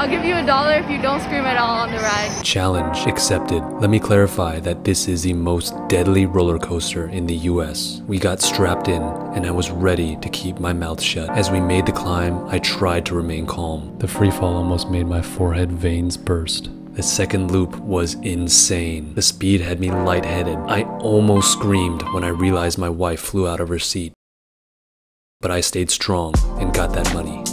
I'll give you a dollar if you don't scream at all on the ride. Challenge accepted. Let me clarify that this is the most deadly roller coaster in the US. We got strapped in, and I was ready to keep my mouth shut. As we made the climb, I tried to remain calm. The free fall almost made my forehead veins burst. The second loop was insane. The speed had me lightheaded. I almost screamed when I realized my wife flew out of her seat. But I stayed strong and got that money.